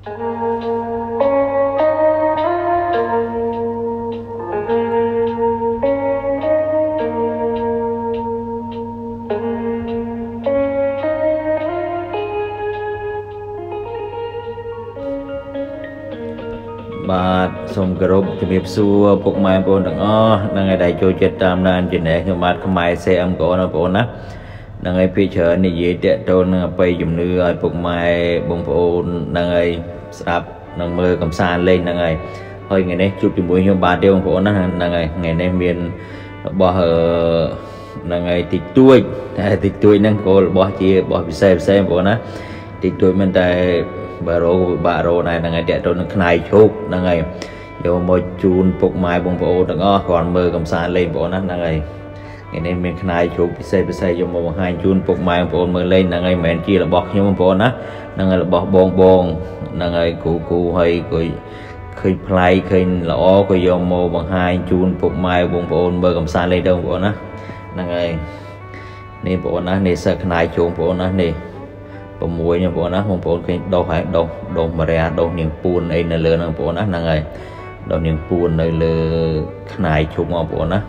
បាទសូមគោរពជំរាបសួរពុកម៉ែបងប្អូនទាំងអស់នឹងឲ្យដែលចូលចិត្តតាមដានចំណេះខ្ញុំបាទខ្មែរ CM កូនបងប្អូនណា នឹងឲ្យពីច្រើននិយាយតាក់ទងនឹងអបិយជំនឿឲ្យពុកម៉ែបងប្អូននឹងឲ្យស្ដាប់នឹងមើលកំសាន្តលេងនឹងឲ្យហើយថ្ងៃនេះជួបជាមួយខ្ញុំបាទទេបងប្អូនណានឹងឲ្យថ្ងៃនេះមានរបស់នឹងឲ្យតិចតួចតែតិចតួចហ្នឹងគោលរបស់ជារបស់ពិសេសពិសេសបងប្អូនណាតិចតួចមិនតែបើរោពិបាករោដែរហ្នឹងហើយតាក់ទងនឹងខ្នាយឈោកហ្នឹងហើយយកមកជូនពុកម៉ែបងប្អូនទាំងអស់គ្រាន់មើលកំសាន្តលេងបងប្អូនណាហ្នឹងហើយ ថ្ងៃនេះមានខ្នាយជោគពិសេសពិសេសយកមកបង្ហាញជូនពុកម៉ែបងប្អូនមើលលេងហ្នឹងហើយមិនមែនជារបស់ខ្ញុំបងប្អូនណាហ្នឹងហើយរបស់បងបងហ្នឹងហើយគ្រូគ្រូហើយគួយឃើញប្លែកឃើញល្អក៏យកមកបង្ហាញជូនពុកម៉ែបងប្អូនមើលកំសាន្តលេងទៅបងប្អូនណាហ្នឹងហើយនេះបងប្អូនណានេះសើខ្នាយជោងបងប្អូនណានេះ6នេះបងប្អូនណាបងប្អូនឃើញដុសហើយដុសដុសមរាដុសនាងពួនអីនៅលើហ្នឹងបងប្អូនណាហ្នឹងហើយដុសនាងពួននៅលើខ្នាយជុំបងប្អូនណា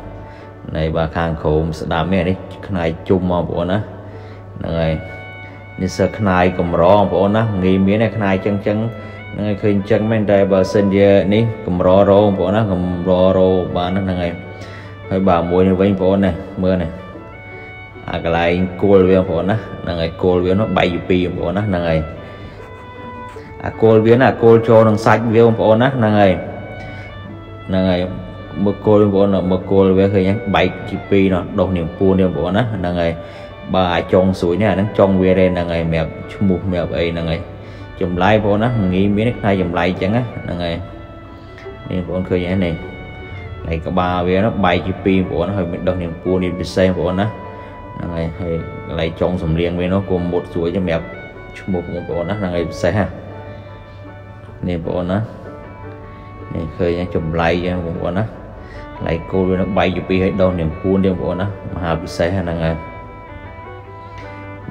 នៃបាទខាងក្រោមស្ដាំនេះនេះខ្នាយជុំបងប្អូនណាហ្នឹងហើយនេះសើខ្នាយកម្របងប្អូនណាងាយមានតែខ្នាយចឹងចឹងហ្នឹងហើយឃើញចឹងមែនតែបើសិនជានេះកម្ររោបងប្អូនណាកម្ររោបានហ្នឹងហើយហើយបាទមួយនេះវិញបងប្អូនណាមើលណាអាកន្លែងគោលវាបងប្អូនណាហ្នឹងហើយគោលវានោះបែកពី2បងប្អូនណាហ្នឹងហើយអាគោលវាណាគោលចូលនឹងសាច់វាបងប្អូនណាហ្នឹងហើយហ្នឹងហើយ មើលគោលបងប្អូនមើលគោលវាឃើញបែកជា2នោះដុសនាងពួននេះបងប្អូនណាហ្នឹងហើយបើអាចចុងស្រួយនេះអាហ្នឹងចុងវាទេហ្នឹងហើយសម្រាប់ឈ្មោះសម្រាប់អីហ្នឹងហើយចម្លែកបងប្អូនណាងាយមានខ្លាយចម្លែកអញ្ចឹងណាហ្នឹងហើយនេះបងប្អូនឃើញហ្នឹងនេះហើយក្បាលវានោះបែកជា2បងប្អូនហើយមានដុសនាងពួននេះពិសេសបងប្អូនណាហ្នឹងហើយហើយកន្លែងចុងសំលៀងវានោះក៏មុតស្រួយសម្រាប់ឈ្មោះបងប្អូនណាហ្នឹងហើយពិសេសណានេះបងប្អូនណានេះឃើញចម្លៃបងប្អូនណា កន្លែងគោលវានឹងបែកជាពីរឲ្យដោះនាងពួនទេបងប្អូនណាមហាពិសេសហ្នឹងហើយ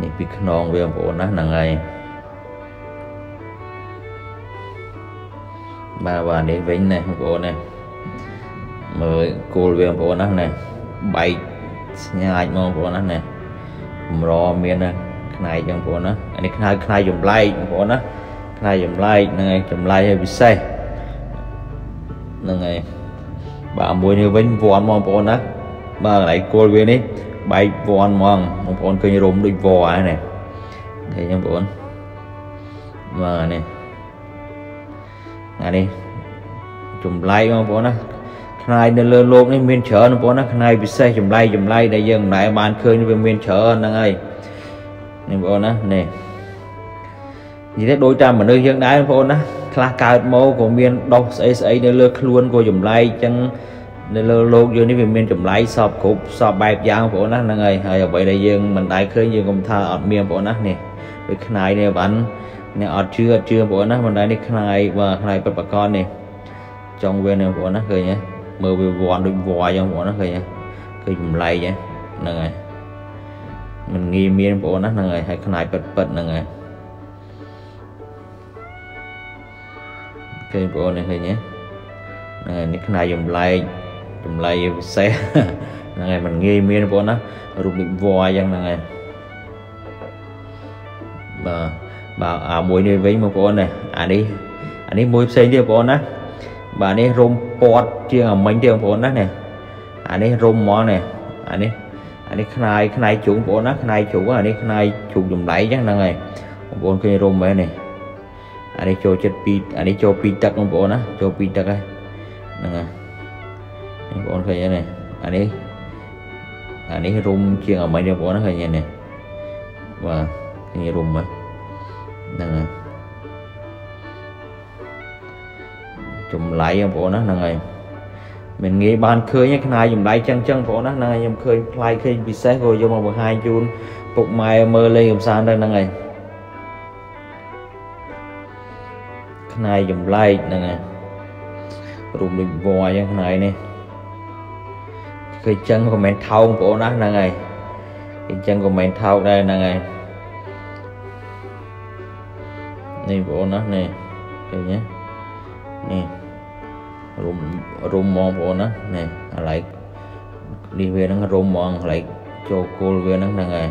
នេះពីខ្នងវាបងប្អូនណាហ្នឹងហើយបាទបាទនេះវិញណាបងប្អូនណាមើលគោលវាបងប្អូនណាណាបែកស្ញាចមកបងប្អូនណាណាកម្រមានណាខ្នាយចឹងបងប្អូនណាអានេះខ្នាយខ្នាយចម្លែកបងប្អូនណាខ្នាយចម្លែកហ្នឹងហើយចម្លែកឲ្យពិសេសហ្នឹងហើយ បាទមួយនេះវិញវ័នបងប្អូនណាបាទកន្លែងគល់វានេះបែកវ័នហ្មងបងប្អូនឃើញរុំដូចវ៉ហ្នឹងឃើញបងប្អូនបាទនេះអានេះចម្លែកបងប្អូនណាខ្នាយនៅលើលោកនេះមានច្រើនបងប្អូនណាខ្នាយពិសេសចម្លែកចម្លែកដែលយើងមិនដែលបានឃើញវាមានច្រើនហ្នឹងហើយនេះបងប្អូនណានេះនិយាយទៅដូចតាមមនុស្សយើងដែរបងប្អូនណា ខ្លះកើតមកក៏មានដោះស្អីស្អីនៅលើខ្លួនក៏ចម្លែកអញ្ចឹងនៅលើលោកយើងនេះវាមានចម្លែកសពគ្រប់សពបែបយ៉ាងបងប្អូនណាហ្នឹងហើយហើយអ្វីដែលយើងមិនដែលឃើញយើងកុំថាអត់មានបងប្អូនណានេះដូចខ្នាយនេះបានអ្នកអត់ជឿអត់ជឿបងប្អូនណាមិនដែលនេះខ្នាយបាទខ្នាយពិតប្រកបនេះចង់វានេះបងប្អូនណាឃើញទេមើលវាវ័នដូចវ៉ាចឹងបងប្អូនណាឃើញឃើញចម្លែកហ្នឹងហើយមិនងាយមានបងប្អូនណាហ្នឹងហើយហើយខ្នាយពិតពិតហ្នឹងហើយ ឃើញបងប្អូននេះឃើញទេហ្នឹងហើយនេះខ្នាយចម្លែកចម្លែកពិសេសហ្នឹងហើយមិនងាយមានបងប្អូនណារូបដូចវ៉ាចឹងហ្នឹងហើយបាទបាទអាមួយនេះវិញបងប្អូននេះអានេះអានេះមួយផ្សេងទៀតបងប្អូនណាបាទនេះរុំពាត់ជាងអាមិញទេបងប្អូនណានេះអានេះរុំហ្មងនេះអានេះអានេះខ្នាយខ្នាយជុងបងប្អូនណាខ្នាយជុងអានេះខ្នាយជុងចម្លែកចឹងហ្នឹងហើយបងប្អូនឃើញរុំមែននេះ អានេះចូលចិត្តពីអានេះចូលពីទឹកបងប្អូនណាចូលពីទឹកហើយហ្នឹងហើយបងប្អូនឃើញទេអានេះអានេះរុំជាងអាមិញទេបងប្អូនណាឃើញទេនេះបាទឃើញរុំហ្នឹងហើយចម្លៃបងប្អូនណាហ្នឹងហើយមិនងាយបានឃើញខ្នាយចម្លៃចឹងចឹងបងប្អូនណាហ្នឹងហើយខ្ញុំឃើញប្លែកឃើញពិសេសក៏យកមកបង្ហាញជូនពុកម៉ែមើលលេងកំសាន្តទៅហ្នឹងហើយ ខ្នាយចម្លែកហ្នឹងហើយរូបដូចវ៉អញ្ចឹងខ្នាយនេះឃើញចឹងក៏មិនថោកបងប្អូនណាហ្នឹងហើយអញ្ចឹងក៏មិនថោកដែរហ្នឹងហើយនេះបងប្អូនណានេះឃើញទេនេះរុំរុំហ្មងបងប្អូនណានេះកន្លែងនេះវាហ្នឹងរុំហ្មងកន្លែងចូលគល់វាហ្នឹងហ្នឹងហើយ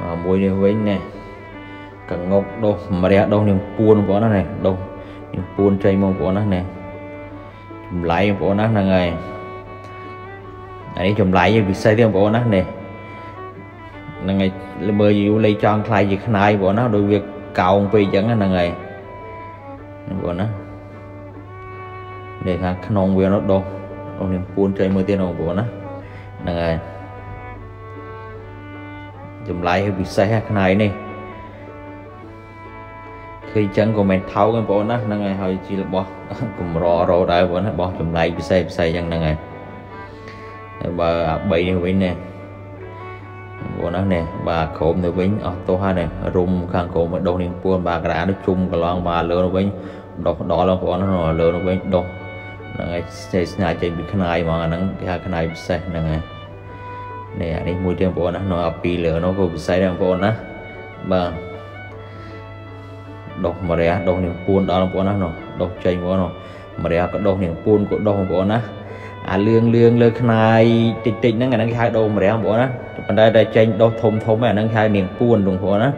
អាមួយនេះវិញនេះ កងុកដុសម្រះដុសនាងពួនបងប្អូនណានេះដុសនាងពួនចេញបងប្អូនណានេះចម្លៃបងប្អូនណាហ្នឹងហើយអានេះចម្លៃពិសេសទៀតបងប្អូនណានេះហ្នឹងហើយមើលយូរលេចចង់ខ្លាយជាខ្នាយបងប្អូនណាដោយវាកោងពេកអញ្ចឹងហ្នឹងហើយបងប្អូនណានេះខាងក្នុងវានោះដុសដុសនាងពួនចេញមើលទៀតបងប្អូនណាហ្នឹងហើយចម្លៃពិសេសខ្នាយនេះ ឃើញចឹងក៏មិនថោកទេបងប្អូនណាហ្នឹងហើយហើយជារបស់កម្ររោដែរបងប្អូនណារបស់ចម្លែកពិសេសពិសេសចឹងហ្នឹងហើយបើអា3នេះវិញនេះបងណានេះបាទក្រោមទៅវិញអស់ទោះហើយនេះរុំខាងក្រោមមកដុសនាងពួនបាទក្រានេះជុំកន្លងបាទលើនោះវិញដុសដល់បងប្អូនលើនោះវិញដុសហ្នឹងហើយស្នេហ៍ស្នាចេញពីខ្នាយហ្មងអាហ្នឹងគេហៅខ្នាយពិសេសហ្នឹងហើយនេះអានេះមួយទៀតបងប្អូនណានៅអាពីលើនោះក៏ពិសេសដែរបងប្អូនណាបាទ ដុសម្រះដុសនាងពួនដល់បងប្អូនណានោះដុសចេញបងនោះម្រះក៏ដុសនាងពួនក៏ដុសបងប្អូនណាអាលឿងលឿងលើខ្នាយតិចតិចហ្នឹងអាហ្នឹងគេហៅដុសម្រះបងប្អូនណាប៉ុន្តែតែចេញដុសធំធំហ្នឹងអាហ្នឹងហៅនាងពួនបងប្អូនណា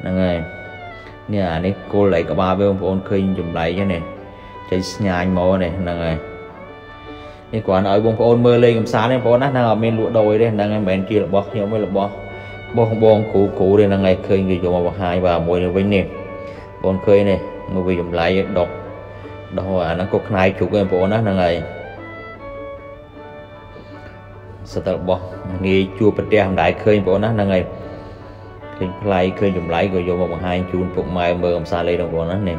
ហ្នឹងហើយនេះអានេះគល់ឯក្បាលវាបងប្អូនឃើញចម្លែកហ្នឹងនេះចេញស្ញាញមកនេះហ្នឹងហើយនេះគ្រាន់ឲ្យបងប្អូនមើលលេងកំសាន្តទេបងប្អូនណាហ្នឹងអត់មានលក់ដូរទេហ្នឹងហើយមិនមែនជារបស់ខ្ញុំទេរបស់បងបងគ្រូគ្រូទេហ្នឹងហើយឃើញគេយកមកបង្ហាញបាទមួយនេះវិញនេះ បងឃើញនេះមើលវាចម្លែកដុសដុសអាហ្នឹងក៏ខ្នាយជុកឯងបងប្អូនណាហ្នឹងហើយសិតរបស់ងាយជួបប្រទេសមិនដែលឃើញបងប្អូនណាហ្នឹងហើយឃើញផ្លៃឃើញចម្លែកក៏យកមកបង្ហាញជូនពុកម៉ែមើលកំសាលេបងប្អូនណានេះ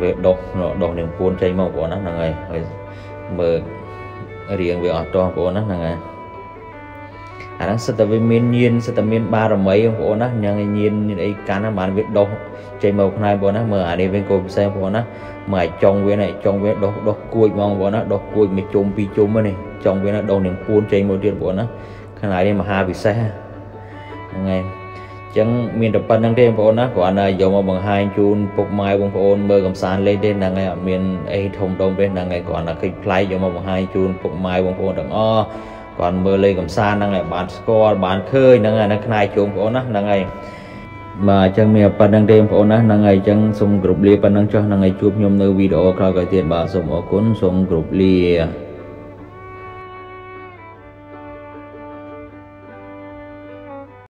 វាដុសដុសនឹងពួនចេញមកបងប្អូនណាហ្នឹងហើយហើយមើលរៀងវាអត់តោះបងប្អូនណាហ្នឹងហើយ អាហ្នឹងសិតតែវាមានញៀនសិតតែមានបារមីបងប្អូនណាញ៉ាំញៀនញៀនអីកាន់ណាបានវាដុសចេញមកផ្នែកបងប្អូនណាមើលអានេះវិញគោពិសេសបងប្អូនណាមើលអាចចុងវានេះចុងវាដុសដុសគួចហ្មងបងប្អូនណាដុសគួចមួយជុំពីរជុំនេះចុងវាណាដុសនឹងពួនចេញមកទៀតបងប្អូនណាខាងនេះមហាពិសេសហ្នឹងហើយចឹងមានតែប៉ុណ្្នឹងទេបងប្អូនណាគ្រាន់តែយកមកបង្ហាញជូនពុកម៉ែបងប្អូនមើលកំសាន្តលេងទេហ្នឹងហើយអត់មានអីធំដុំទេហ្នឹងហើយគ្រាន់តែឃើញប្លែកយកមកបង្ហាញជូនពុកម៉ែបងប្អូនទាំងអស់ គាត់មើលលេងកំសាន្តហ្នឹងហើយបានស្គាល់បានឃើញហ្នឹងហើយហ្នឹងខ្នាយជូនបងប្អូនណាហ្នឹងហើយបាទអញ្ចឹងមានប៉ុណ្្នឹងទេបងប្អូនណាហ្នឹងហើយអញ្ចឹងសូមគ្រប់លាប៉ុណ្្នឹងចុះហ្នឹងហើយជួបខ្ញុំនៅវីដេអូក្រោយៗទៀតបាទសូមអរគុណសូមគ្រប់លា